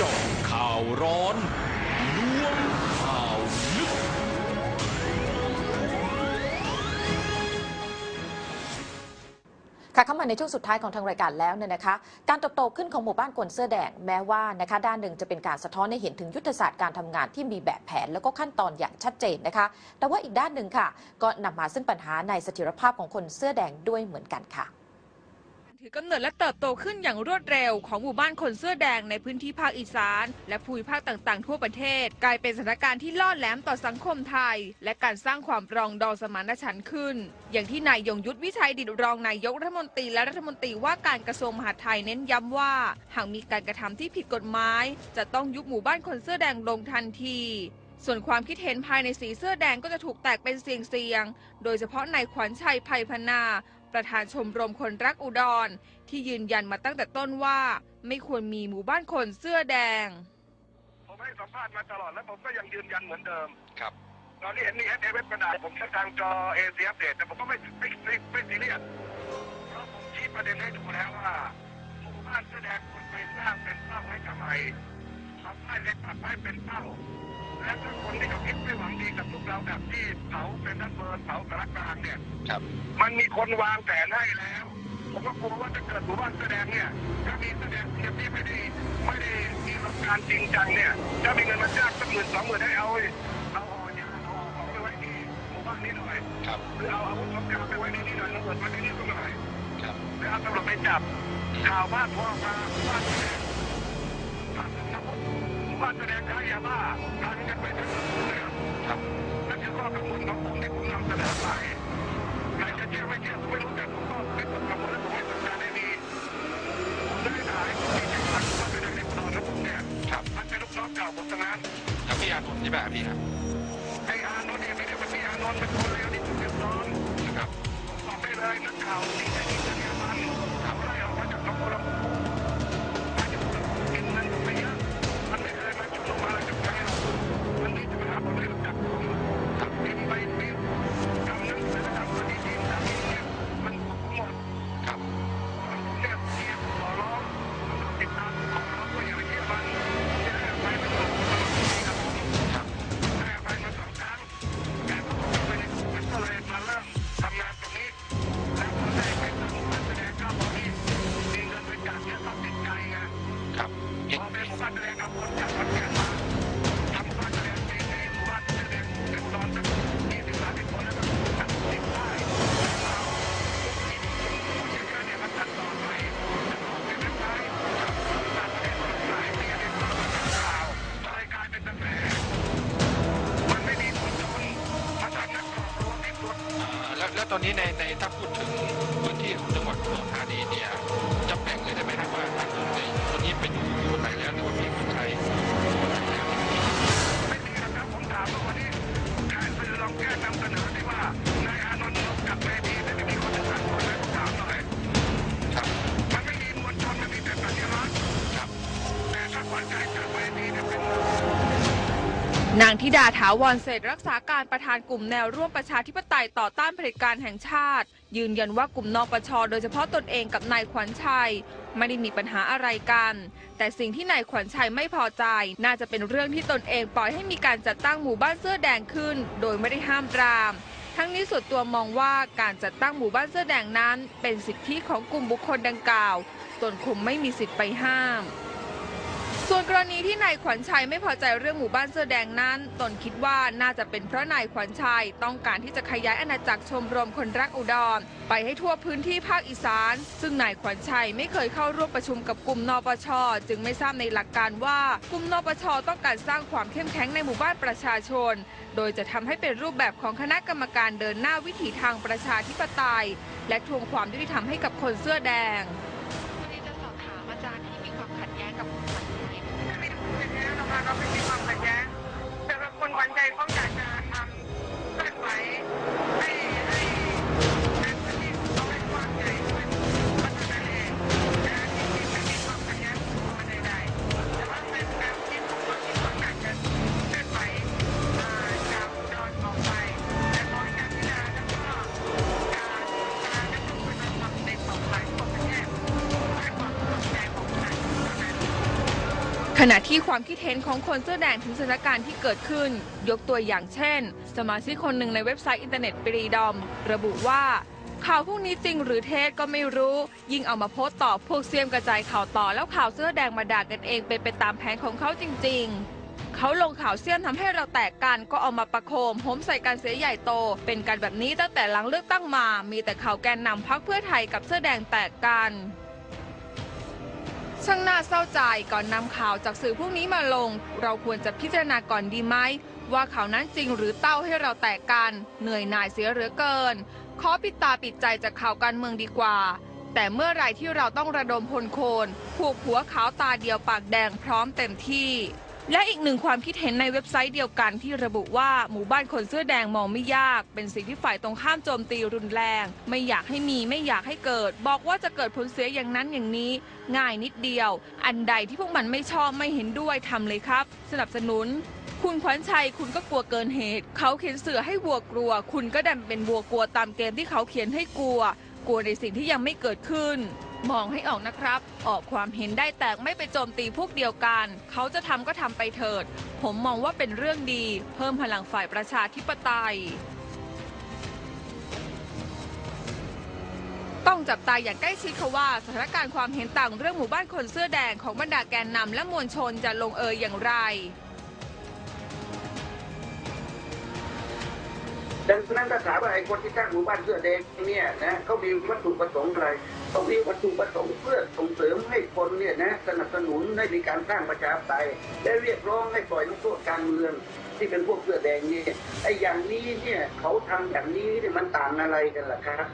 จาะข่าวร้อนล้วงข่าวลึก ค่ะเข้ามาในช่วงสุดท้ายของทางรายการแล้วเนี่ยนะคะ การเติบโตขึ้นของหมู่บ้านคนเสื้อแดงแม้ว่านะคะด้านหนึ่งจะเป็นการสะท้อนให้เห็นถึงยุทธศาสตร์การทำงานที่มีแบบแผน แล้วก็ขั้นตอนอย่างชัดเจนนะคะ แต่ว่าอีกด้านหนึ่งค่ะ ก็นำมาซึ่งปัญหาในเสถียรภาพของคนเสื้อแดงด้วยเหมือนกันค่ะ ถือกำเนิดและเติบโตขึ้นอย่างรวดเร็วของหมู่บ้านคนเสื้อแดงในพื้นที่ภาคอีสาน และภูมิภาคต่างๆ ทั่วประเทศ กลายเป็นสถานการณ์ที่ล่อแหลมต่อสังคมไทย และการสร้างความปรองดองสมานฉันท์ขึ้น อย่างที่นายยงยุทธวิชัยดิตรองนายกรัฐมนตรีและรัฐมนตรีว่าการกระทรวงมหาดไทยเน้นย้ำว่า หากมีการกระทำที่ผิดกฎหมาย จะต้องยุบหมู่บ้านคนเสื้อแดงลงทันทีส่วนความคิดเห็นภายในสีเสื้อแดงก็จะถูกแตกเป็นเสียงๆโดยเฉพาะนายขวัญชัยไพพนา ประธานชมรมคนรักอุดร ที่ยืนยันมาตั้งแต่ต้นว่า ไม่ควรมีหมู่บ้านคนเสื้อแดง ผมให้สัมภาษณ์มาตลอดแล้วผมก็ยังยืนยันเหมือนเดิม ครับตอนนี้เห็นนี่เอสเว็บกระดาษผมใช้ทางจอเอเซียอัปเดตแต่ผมก็ไม่ไม่ไม่ไม่ซีเรียสเพราะผมชี้ประเด็นให้ดูแล้วว่าหมู่บ้านแสดงคุณไปสร้างเป็นเป้าให้กับใครทำให้เล็กปัดให้เป็นเป้า และถ้าคนที่เขาคิดไม่หวังดีกับพวกเราแบบที่เผาเป็นนักเบิร์นเผาสารกลางเนี่ยครับมันมีคนวางแผนให้แล้ว ผมก็กลัวว่าจะเกิดหมู่บ้านแสดงเนี่ยถ้ามีแสดงเทียมที่ไม่ได้ไม่ได้มีหลักการจริงจังเนี่ยถ้ามีเงินมาจ้างสักหมื่นสองหมื่นให้เอาเอาเอาเนี่ยเอาของไปไว้ที่หมู่บ้านนี้หน่อยครับหรือเอาอาวุธสงครามไปไว้ในนี้หน่อยแล้วเกิดมาที่นี่ก็หน่อยครับหรือเอาตำรวจไปจับข่าวบ้านพ่อมาหมู่บ้านแสดงหมู่ บ้าแสดงค้ายาบ้าทานกันไปทั้งหมดเลยครับครับนั่นคือข้อกังวลของผมที่ผมนำเสนอไปใครจะเชื่อไม่เชื่อผมไม่รู้แต่ผมก็เป็นคนกังวลและผมให้สัญญาณได้ดีผมได้ถ่ายที่จะพักว่าเป็นเด็กตอนแล้วผมเนี่ยครับมันเป็นลูกน้องเก่าผมทั้งนั้นแล้วพี่อานนท์ใช่ไหมพี่ครับไออานนท์เนี่ยไม่ได้เป็นพี่อานนท์เป็นคนเลวที่สุดในตอนนะครับบอกได้เลยนักข่าวที่จะดีจะเนี่ยมัน ตอนนี้ในในถ้าพูดถึงพื้นที่ของจังหวัดอุดรธานี นางธิดาถาวรเศรษรักษาการประธานกลุ่มแนวร่วมประชาธิปไตยต่อต้านเผด็จการแห่งชาติ ยืนยันว่ากลุ่มนปชโดยเฉพาะตนเองกับนายขวัญชัย ไม่ได้มีปัญหาอะไรกัน แต่สิ่งที่นายขวัญชัยไม่พอใจ น่าจะเป็นเรื่องที่ตนเองปล่อยให้มีการจัดตั้งหมู่บ้านเสื้อแดงขึ้น โดยไม่ได้ห้ามปราม ทั้งนี้ส่วนตัวมองว่าการจัดตั้งหมู่บ้านเสื้อแดงนั้น เป็นสิทธิของกลุ่มบุคคลดังกล่าว ตนคงไม่มีสิทธิ์ไปห้าม ส่วนกรณีที่นายขวัญชัยไม่พอใจเรื่องหมู่บ้านเสื้อแดงนั้น ตนคิดว่าน่าจะเป็นเพราะนายขวัญชัยต้องการที่จะขยายอาณาจักรชมรมคนรักอุดร ไปให้ทั่วพื้นที่ภาคอีสาน ซึ่งนายขวัญชัยไม่เคยเข้าร่วมประชุมกับกลุ่มนปช จึงไม่ทราบในหลักการว่ากลุ่มนปช ต้องการสร้างความเข้มแข็งในหมู่บ้านประชาชน โดยจะทำให้เป็นรูปแบบของคณะกรรมการเดินหน้าวิถีทางประชาธิปไตย และทวงความยุติธรรมให้กับคนเสื้อแดง ขณะที่ความคิดเห็นของคนเสื้อแดงถึงสถานการณ์ที่เกิดขึ้น ยกตัวอย่างเช่น สมาชิกคนหนึ่งในเว็บไซต์ Internet Freedom ระบุว่าข่าวพวกนี้จริงหรือเท็จก็ไม่รู้ ยิ่งเอามาโพสต์ต่อพวกเสี้ยมกระจายข่าวต่อแล้วข่าวเสื้อแดงมาด่ากันเองเป็นไปตามแผนของเขาจริง ๆ เขาลงข่าวเสี้ยมทำให้เราแตกกันก็เอามาประโคมโหมใส่กันเสียใหญ่โต เป็นกันแบบนี้ตั้งแต่หลังเลือกตั้งมา มีแต่ข่าวแกนนำพรรคเพื่อไทยกับเสื้อแดงแตกกัน ช่างน่าเศร้าใจก่อนนำข่าวจากสื่อพวกนี้มาลง เราควรจะพิจารณาก่อนดีไหม ว่าข่าวนั้นจริงหรือเต้าให้เราแตกกัน เหนื่อยหน่ายเสียเหลือเกิน ขอปิดตาปิดใจจากข่าวการเมืองดีกว่า แต่เมื่อไรที่เราต้องระดมพลโคน ผูกหัวขาวตาเดียวปากแดงพร้อมเต็มที่ และอีกหนึ่งความคิดเห็นในเว็บไซต์เดียวกันที่ระบุว่าหมู่บ้านคนเสื้อแดงมองไม่ยาก เป็นสิ่งที่ฝ่ายตรงข้ามโจมตีรุนแรง ไม่อยากให้มีไม่อยากให้เกิด บอกว่าจะเกิดผลเสียอย่างนั้นอย่างนี้ ง่ายนิดเดียว อันใดที่พวกมันไม่ชอบไม่เห็นด้วยทำเลยครับ สนับสนุน คุณขวัญชัยคุณก็กลัวเกินเหตุ เขาเขียนเสือให้วัวกลัว คุณก็ดันเป็นวัวกลัวตามเกมที่เขาเขียนให้กลัว กลัวในสิ่งที่ยังไม่เกิดขึ้น มองให้ออกนะครับ ออกความเห็นได้แต่ไม่ไปโจมตีพวกเดียวกัน เขาจะทำก็ทำไปเถิด ผมมองว่าเป็นเรื่องดี เพิ่มพลังฝ่ายประชาธิปไตย ต้องจับตาอย่างใกล้ชิดค่ะว่าสถานการณ์ความเห็นต่างเรื่องหมู่บ้านคนเสื้อแดงของบรรดาแกนนำและมวลชนจะลงเอยอย่างไรดังนั้นถ้าถามว่าไอ้คนที่ตั้งหมู่บ้านเสื้อแดงเนี่ยนะเขามีวัตถุประสงค์อะไร เขามีวัตถุประสงค์เพื่อส่งเสริมให้คนเนี่ยนะสนับสนุนให้มีการสร้างประชาธิปไตยและเรียกร้องให้ปล่อยนักโทษการเมืองที่เป็นพวกเสื้อแดงเนี่ยไอ้อย่างนี้เนี่ยเขาทำอย่างนี้เนี่ยมันต่างอะไรกันล่ะครับ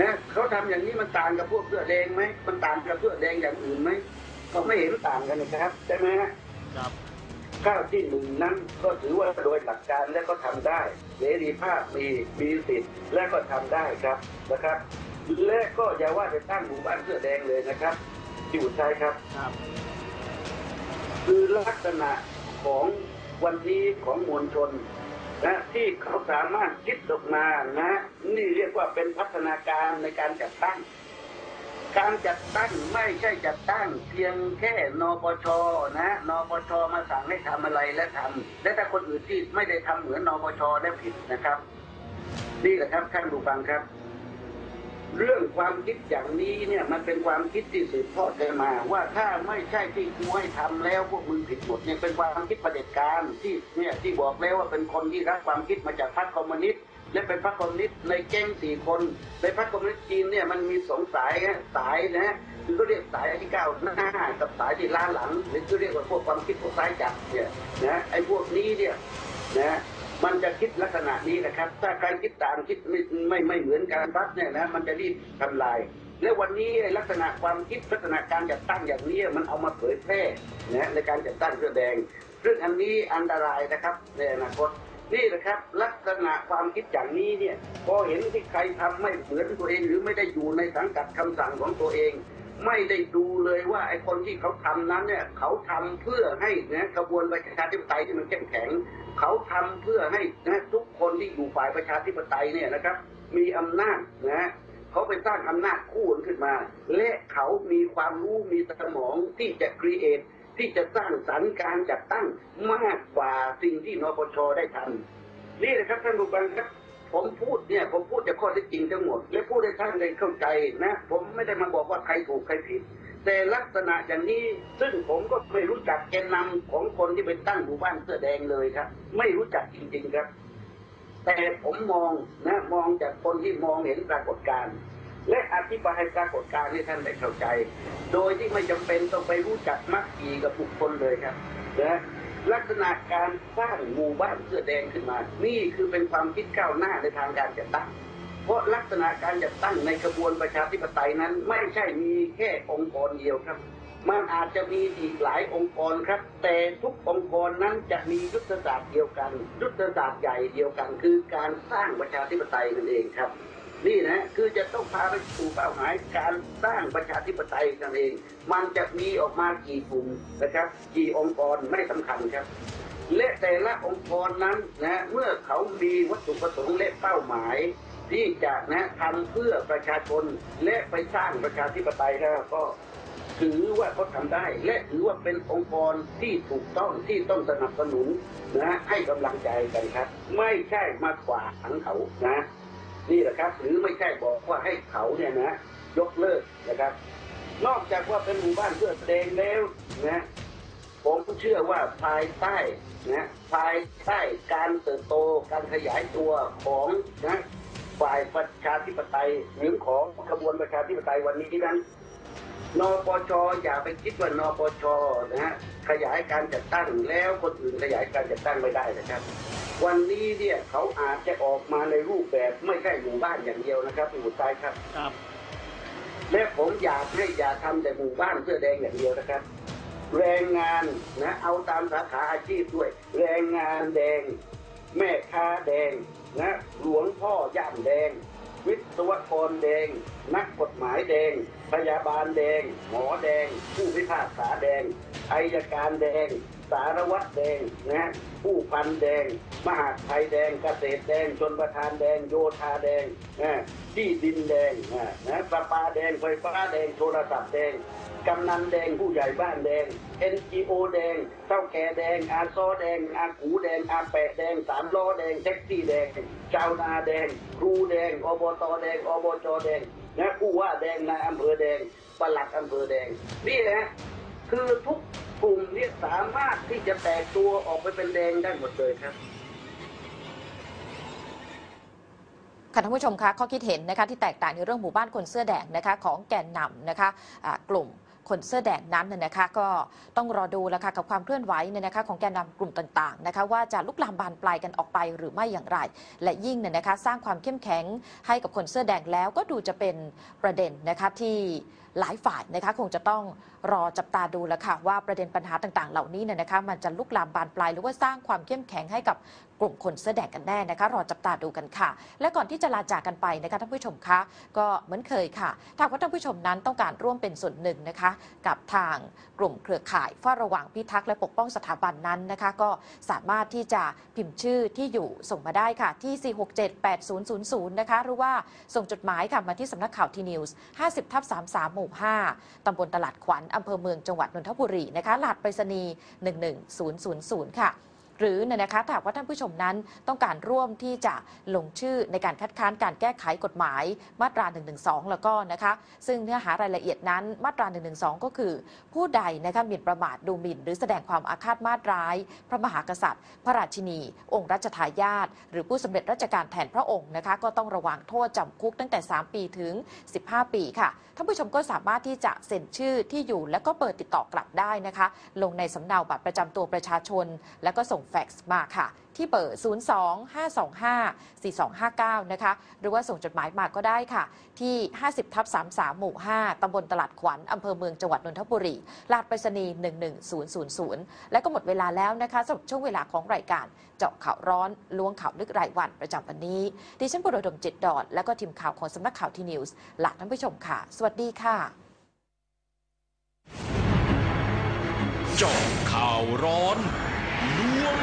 นะเขาทำอย่างนี้มันต่างกับพวกเสื้อแดงไหมมันต่างกับเสื้อแดงอย่างอื่นไหมเขาไม่เห็นต่างกันนะครับใช่ไหมฮะ ข้าวที่หนึ่งนั้นก็ถือว่าโดยหลักการและก็ทำได้เสรีภาพมีมีสิทธิ์และก็ทำได้ครับนะครับ และก็อย่าว่าจะตั้งหมู่บ้านเสื้อแดงเลยนะครับที่อุทัยครับ คือลักษณะของวันนี้ของมวลชนนะที่เขาสามารถคิดออกมานะ นี่เรียกว่าเป็นพัฒนาการในการจัดตั้ง การจัดตั้งไม่ใช่จัดตั้งเพียงแค่นปชนะนปชมาสั่งให้ทำอะไรและทำและถ้าคนอื่นที่ไม่ได้ทำเหมือนนปชได้ผิดนะครับ นี่แหละครับท่านผู้ฟังครับ เรื่องความคิดอย่างนี้เนี่ยมันเป็นความคิดที่สืบทอดกันมา ว่าถ้าไม่ใช่ที่กูให้ทำแล้วพวกมึงผิดหมดเนี่ยเป็นความคิดประเด็จการที่เนี่ยที่บอกแล้วว่าเป็นคนที่รับความคิดมาจากพรรคคอมมิวนิสต์ และเป็นพรรคคอมมิวนิสต์ในแก๊งสี่คน ในพรรคคอมมิวนิสต์จีนเนี่ยมันมีสองสายนะสายนะคือก็เรียกสายที่ก้าวหน้ากับสายที่ล้าหลังหรือก็เรียกว่าพวกความคิดพวกซ้ายจัดเนี่ยนะไอ้พวกนี้เนี่ยนะมันจะคิดลักษณะนี้นะครับ ถ้าใครคิดตามคิดไม่ไม่ไม่เหมือนกันปั๊บเนี่ยนะมันจะรีบทำลายและวันนี้ลักษณะความคิดลักษณะการจัดตั้งอย่างนี้มันเอามาเผยแพร่นะในการจัดตั้งเสื้อแดงซึ่องอันนี้อันตรายนะครับในอนาคต นี่นะครับ ลักษณะความคิดอย่างนี้เนี่ยพอเห็นที่ใครทำไม่เหมือนตัวเอง หรือไม่ได้อยู่ในสังกัดคำสั่งของตัวเอง ไม่ได้ดูเลยว่าไอ้คนที่เขาทำนั้นเนี่ยเขาทำเพื่อให้นะกระบวนประชาธิปไตยที่มันเข้มแข็ง เขาทำเพื่อให้นะทุกคนที่อยู่ฝ่ายประชาธิปไตยเนี่ยนะครับ มีอำนาจนะเขาไปสร้างอำนาจคู่กันขึ้นมา และเขามีความรู้มีสมองที่จะครีเอท ที่จะสร้างสรรค์การจัดตั้งมากกว่าสิ่งที่นปชได้ทำนี่นะครับท่านผู้ฟังครับผมพูดเนี่ยผมพูดจากข้อเท็จจริงทั้งหมด และพูดให้ท่านได้เข้าใจนะ ผมไม่ได้มาบอกว่าใครถูกใครผิด แต่ลักษณะอย่างนี้ซึ่งผมก็ไม่รู้จักแกนนำของคนที่ไปตั้งหมู่บ้านเสื้อแดงเลยครับ ไม่รู้จักจริง ๆครับ แต่ผมมองนะมองจากคนที่มองเห็นปรากฏการณ์ และอธิบายปรากฏการณ์ให้ท่านได้เข้าใจ โดยที่ไม่จำเป็นต้องไปรู้จักมักกีกับบุคคลเลยครับนะลักษณะการสร้างหมู่บ้านเสื้อแดงขึ้นมา นี่คือเป็นความคิดก้าวหน้าในทางการจัดตั้ง เพราะลักษณะการจัดตั้งในกระบวนประชาธิปไตยนั้น ไม่ใช่มีแค่องค์กรเดียวครับ มันอาจจะมีอีกหลายองค์กรครับ แต่ทุกองค์กรนั้นจะมียุทธศาสตร์เดียวกัน ยุทธศาสตร์ใหญ่เดียวกัน คือการสร้างประชาธิปไตยนั่นเองครับ นี่นะคือจะต้องพาไปสู่เป้าหมายการสร้างประชาธิปไตยนั่นเอง มันจะมีออกมากี่กลุ่มนะครับ กี่องค์กรไม่สำคัญครับ และแต่ละองค์กรนั้นนะเมื่อเขามีวัตถุประสงค์และเป้าหมาย ที่จะนะทำเพื่อประชาชนและไปสร้างประชาธิปไตยแล้วก็ถือว่าเขาทำได้ และถือว่าเป็นองค์กรที่ถูกต้องที่ต้องสนับสนุนนะให้กำลังใจกันครับ ไม่ใช่มาขวางเขานะ นี่แหละครับ หรือไม่ใช่บอกว่าให้เขาเนี่ยนะยกเลิกนะครับ นอกจากว่าเป็นหมู่บ้านเพื่อแสดงแล้วนะผมเชื่อว่าภายใต้นะภายใต้การเติบโตการขยายตัวของนะฝ่ายประชาธิปไตยหรือของขบวนประชาธิปไตยวันนี้นั้นนปชอย่าไปคิดว่านปชนะฮะขยายการจัดตั้งแล้วคนอื่นขยายการจัดตั้งไม่ได้นะครับ วันนี้เนี่ยเขาอาจจะออกมาในรูปแบบไม่ใช่หมู่บ้านอย่างเดียวนะครับหมู่ใต้ครับครับ และผมอยากให้อย่าทำแต่หมู่บ้านเสื้อแดงอย่างเดียวนะครับ แรงงานนะเอาตามสาขาอาชีพด้วย แรงงานแดง แม่ค้าแดงนะหลวงพ่อย่ามแดง วิศวกรแดง นักกฎหมายแดง พยาบาลแดง หมอแดง ผู้พิพากษาแดงอายการแดง สารวัตรแดงนะผู้พันแดง มหาไทยแดงเกษตรแดงชนประทานแดง โยธาแดงนะที่ดินแดงนะนะประปาแดงไฟฟ้าแดงโทรศัพท์แดงกำนันแดงผู้ใหญ่บ้านแดง NGO แดงเท่าแก่แดง อาซอแดง อากูแดง อาแปะแดง สามล้อแดง แท็กซี่แดง ชาวนาแดง ครูแดง อบตแดง อบจแดงนะผู้ว่าแดงนายอำเภอแดงปลัดอำเภอแดง นี่นะคือทุก กลุ่มเนี้ยสามารถที่จะแตกตัวออกไปเป็นแดงได้หมดเลยครับค่ะท่านผู้ชมคะข้อคิดเห็นนะคะที่แตกต่างในเรื่องหมู่บ้านคนเสื้อแดงนะคะของแกนนำนะคะะกลุ่ม คนเสื้อแดงนั้นน่ะนะคะก็ต้องรอดูแล้วค่ะกับความเคลื่อนไหวเนี่ยนะคะของแกนนำกลุ่มต่างๆนะคะว่าจะลุกลามบานปลายกันออกไปหรือไม่อย่างไร และยิ่งเนี่ยนะคะสร้างความเข้มแข็งให้กับคนเสื้อแดงแล้วก็ดูจะเป็นประเด็นนะคะที่หลายฝ่ายนะคะคงจะต้องรอจับตาดูแล้วค่ะว่าประเด็นปัญหาต่างๆ เหล่านี้เนี่ยนะคะมันจะลุกลามบานปลายหรือว่าสร้างความเข้มแข็งให้กับ ลุ่มคนเสื้อแดงกันแน่นะคะ รอจับตาดูกันค่ะ และก่อนที่จะลาจากกันไปนะคะท่านผู้ชมคะ ก็เหมือนเคยค่ะถ้าว่าท่านผู้ชมนั้นต้องการร่วมเป็นส่วนหนึ่งนะคะ กับทางกลุ่มเครือข่ายเฝ้าระวังพิทักษ์และปกป้องสถาบันนั้นนะคะ ก็สามารถที่จะพิมพ์ชื่อที่อยู่ส่งมาได้ค่ะที่ 4678000 นะคะ หรือว่าส่งจดหมายค่ะมาที่สำนักข่าวทีนิวส์ 50ทับ33 หมู่ 5 ตำบลตลาดขวัญอำเภอเมืองจังหวัดนนทบุรีนะคะรหัสไปรษณีย์11000 ค่ะ หรือนะคะถ้าหากว่าท่านผู้ชมนั้นต้องการร่วมที่จะลงชื่อในการคัดค้านการแก้ไขกฎหมายมาตรา 112 แล้วก็นะคะ ซึ่งเนื้อหารายละเอียดนั้นมาตรา 112 ก็คือ ผู้ใดนะคะหมิ่นประมาทดูหมิ่น หรือแสดงความอาฆาตมาตร้าย พระมหากษัตริย์ พระราชินี องค์รัชทายาทหรือผู้สำเร็จราชการแทนพระองค์นะคะ ก็ต้องระวังโทษจำคุกตั้งแต่ 3 ปีถึง 15 ปีค่ะท่านผู้ชมก็สามารถที่จะเซ็นชื่อที่อยู่ และก็เปิดติดต่อกลับได้นะคะ ลงในสำเนาบัตรประจำตัวประชาชน แล้วก็ส่งแฟกซ์มาค่ะ ที่เบอร์ 02-525-4259 นะคะ หรือว่าส่งจดหมายมาก็ได้ค่ะ ที่ 50ทับ33 หมู่ 5 ตำบลตลาดขวัญ อำเภอเมืองจังหวัดนนทบุรีลาดไปรษณีย์11000 และก็หมดเวลาแล้วนะคะสำหรับช่วงเวลาของรายการเจาะข่าวร้อนล้วงข่าวลึกรายวันประจำวันนี้ ดิฉันบุรดมจิตดอนและก็ทีมข่าวของสำนักข่าวทีนิวส์ลาท่านผู้ชมค่ะ สวัสดีค่ะเจาะข่าวร้อน ล้วง